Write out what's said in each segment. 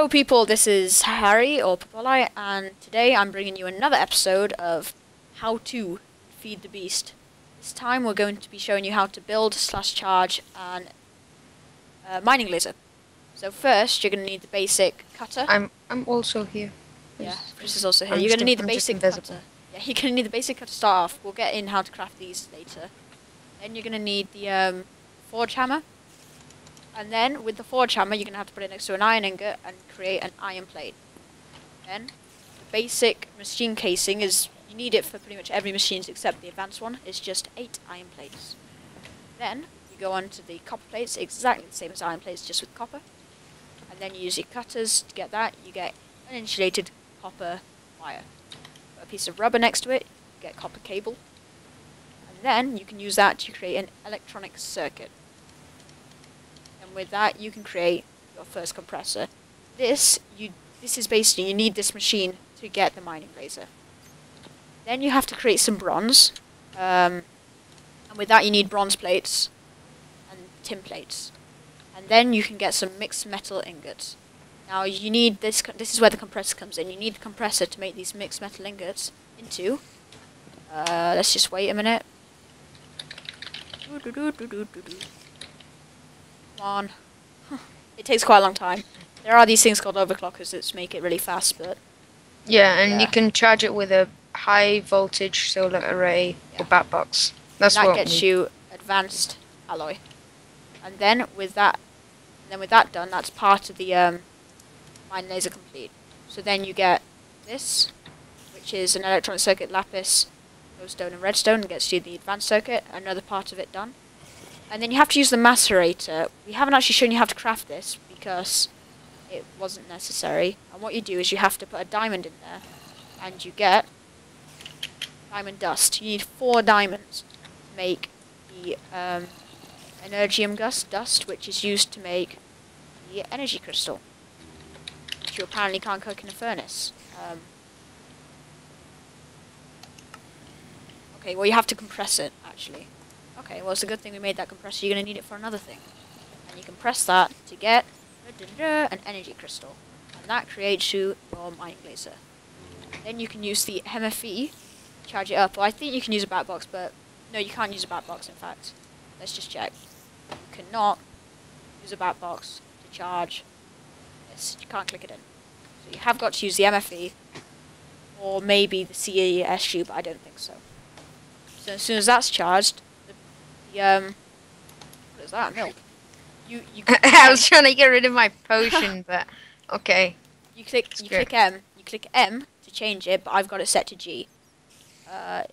Hello people, this is Harry or Popoli and today I'm bringing you another episode of How to Feed the Beast. This time we're going to be showing you how to build slash charge an uh, mining laser. So first you're going to need the basic cutter. I'm I'm also here. yeah, Chris is also here. I'm you're going to need the I'm basic cutter. Yeah, you're going to need the basic cutter to start off. We'll get in how to craft these later. Then you're going to need the um, forge hammer. And then with the forge hammer, you're going to have to put it next to an iron ingot and create an iron plate. Then the basic machine casing is you need it for pretty much every machine except the advanced one. It's just eight iron plates. Then you go on to the copper plates, exactly the same as iron plates, just with copper. And then you use your cutters to get that. You get an insulated copper wire. Put a piece of rubber next to it, you get copper cable. And then you can use that to create an electronic circuit. And with that you can create your first compressor. This you this is basically you need this machine to get the mining laser. Then you have to create some bronze. Um, and with that you need bronze plates and tin plates. And then you can get some mixed metal ingots. Now you need this. This is where the compressor comes in. You need the compressor to make these mixed metal ingots into. Uh, let's just wait a minute. Come on. It takes quite a long time. There are these things called overclockers that make it really fast, but Yeah, and you can charge it with a high voltage solar array Yeah. or bat box. That's that what gets you advanced alloy. And then with that, then with that done, that's part of the um, mine laser complete. So then you get this, which is an electronic circuit lapis, glowstone and redstone, and gets you the advanced circuit. Another part of it done. And then you have to use the macerator. We haven't actually shown you how to craft this because it wasn't necessary. And what you do is you have to put a diamond in there, and you get diamond dust. You need four diamonds to make the um, energium dust, dust, which is used to make the energy crystal, which you apparently can't cook in a furnace. Um, okay, well you have to compress it actually. Okay, well it's a good thing we made that compressor. You're gonna need it for another thing, and you compress that to get an energy crystal, and that creates you your mining laser. Then you can use the MFE charge it up. Well, I think you can use a bat box, but no, you can't use a bat box. In fact, let's just check. You cannot use a bat box to charge. You can't click it in. So you have got to use the MFE or maybe the CESU, but I don't think so. So as soon as that's charged, the, um, what is that? Milk. You you I was trying to get rid of my potion, but okay. you click you click M. You click M to change it, but I've got it set to G. Uh,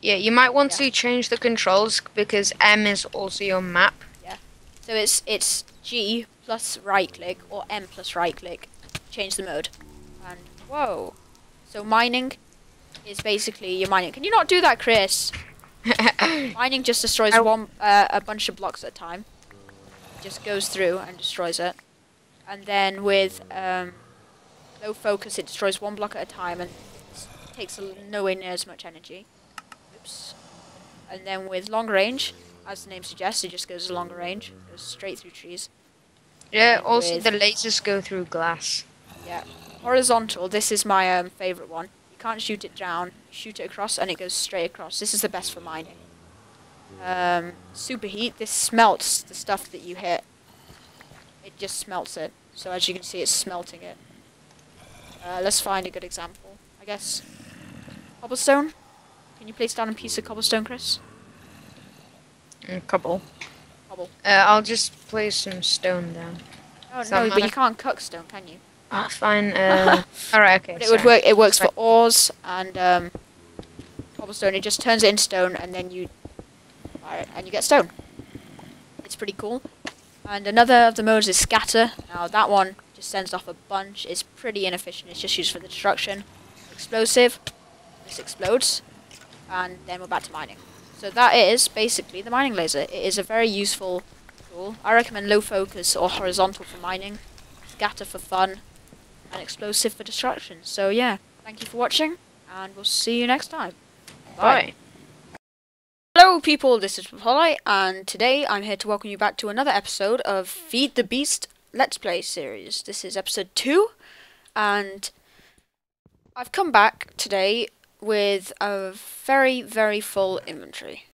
Yeah, you might want Yeah. to change the controls because M is also your map. Yeah. So it's it's G plus right click or M plus right click, change the mode. And whoa. So mining is basically your mining. Can you not do that, Chris? Mining just destroys I- one uh, a bunch of blocks at a time. Just goes through and destroys it. And then with um, low focus, it destroys one block at a time and takes a l- nowhere near as much energy. Oops. And then with long range, as the name suggests, it just goes a longer range, goes straight through trees. yeah, And also with- the lasers go through glass. Yeah. Horizontal, this is my um, favourite one. Can't shoot it down, shoot it across, and it goes straight across. This is the best for mining. Um, superheat, this smelts the stuff that you hit. It just smelts it. So as you can see, it's smelting it. Uh, let's find a good example. I guess cobblestone. Can you place down a piece of cobblestone, Chris? A couple. Cobble. Uh, I'll just place some stone down. Oh Does no, but you can't cook stone, can you? Ah, fine. Uh, all right. Okay. But it would work. It works Sorry. for ores and um, cobblestone. It just turns it into stone, and then you fire it, and you get stone. It's pretty cool. And another of the modes is scatter. Now that one just sends off a bunch. It's pretty inefficient. It's just used for the destruction. Explosive. This explodes, and then we're back to mining. So that is basically the mining laser. It is a very useful tool. I recommend low focus or horizontal for mining, scatter for fun, and explosive for destruction. So yeah, thank you for watching, and we'll see you next time. Bye. Hello, people. This is Polly, and today I'm here to welcome you back to another episode of Feed the Beast Let's Play series. This is episode two, and I've come back today with a very, very full inventory.